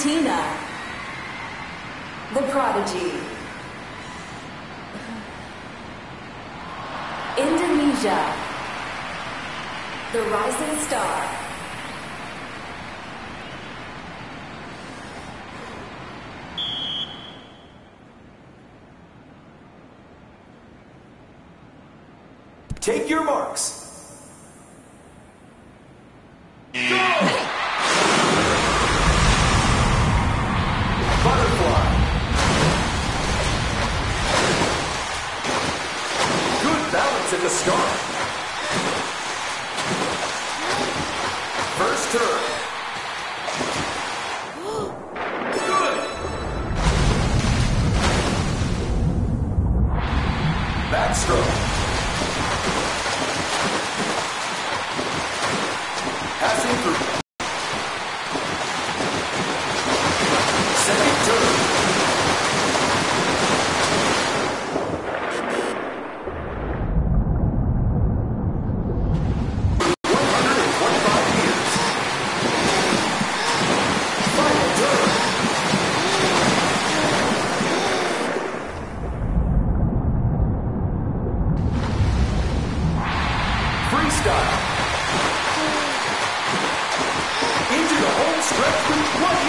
Argentina. The Prodigy. Indonesia. The Rising Star. Take your marks. Butterfly. Good balance Freestyle. Into the home stretch with plenty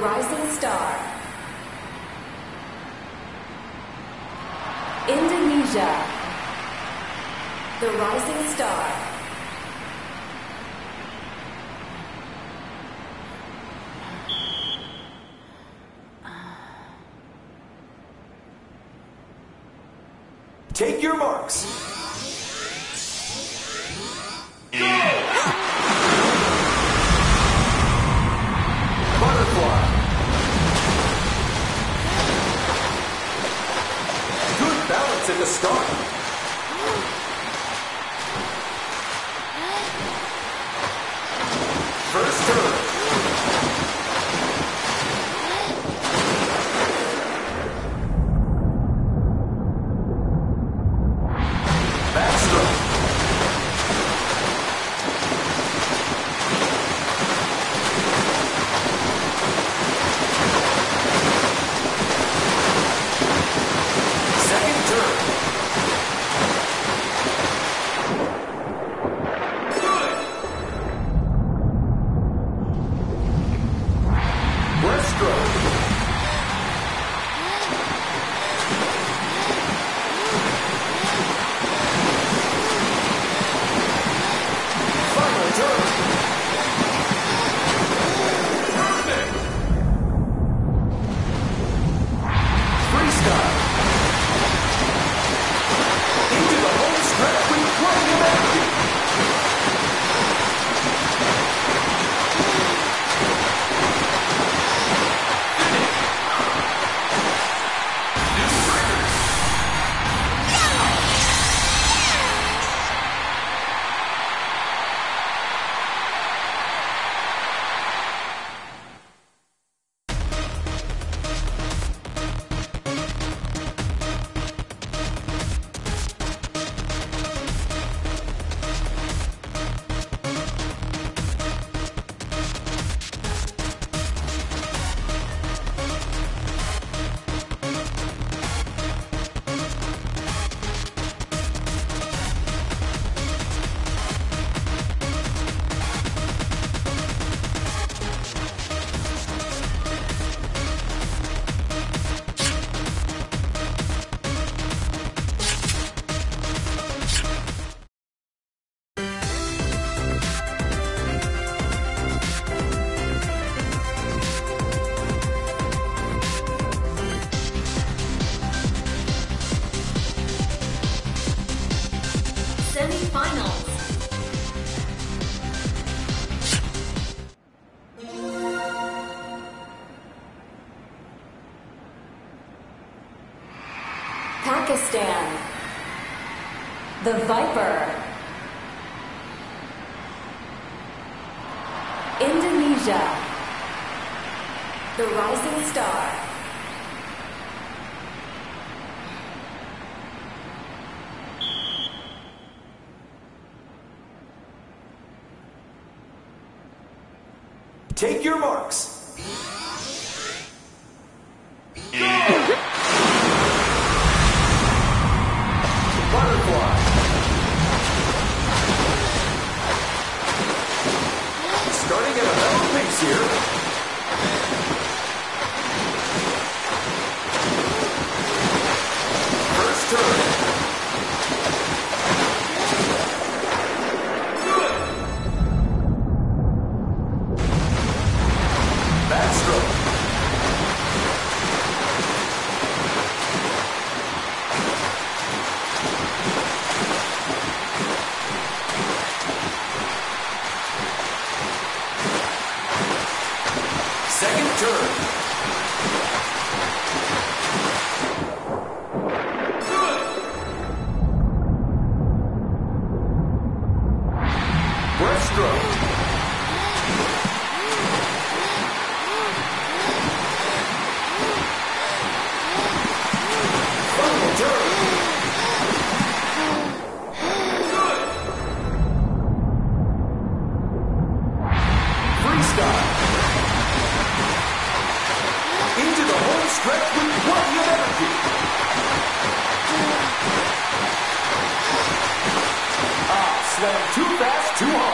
Rising Star. Indonesia. The Rising Star. Take your marks. At the start. the Viper. Indonesia, the Rising Star. Take your marks. Two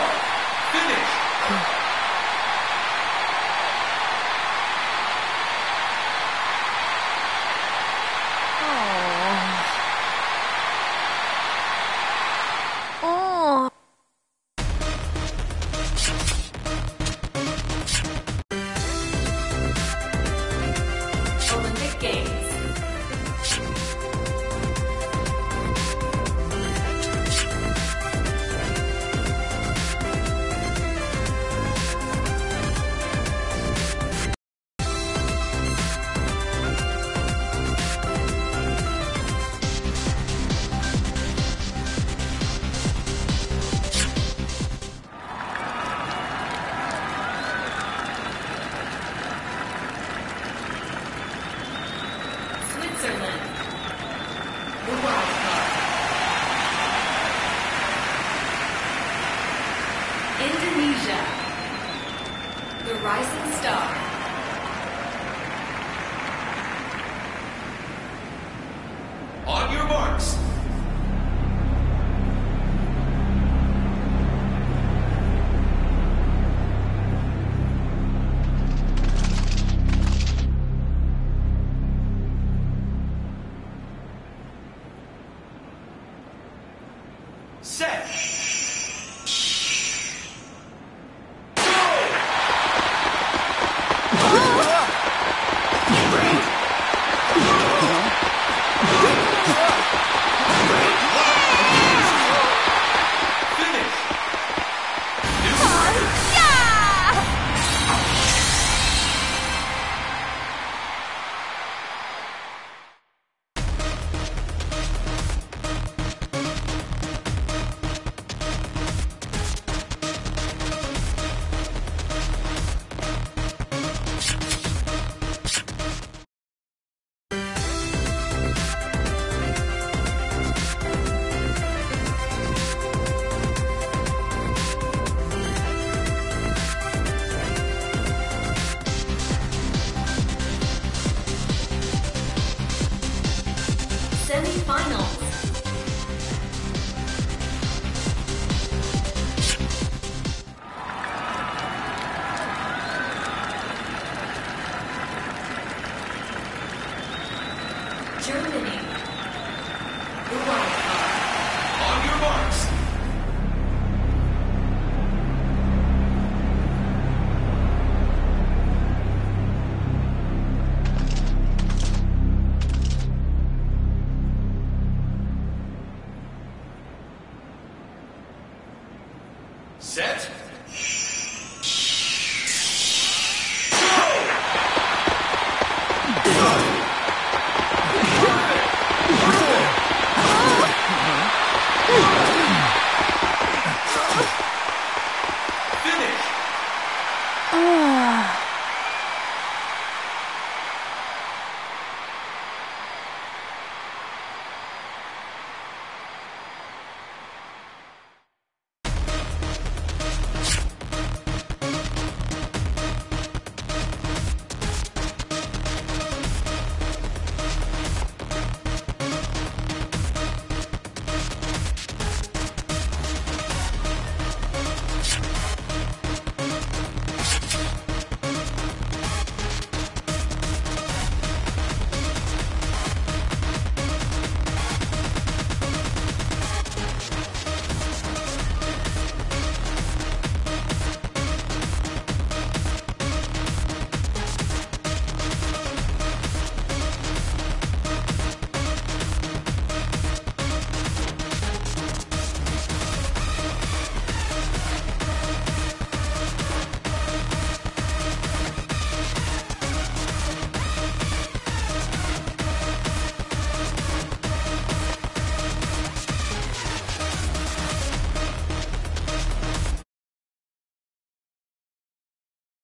Oh.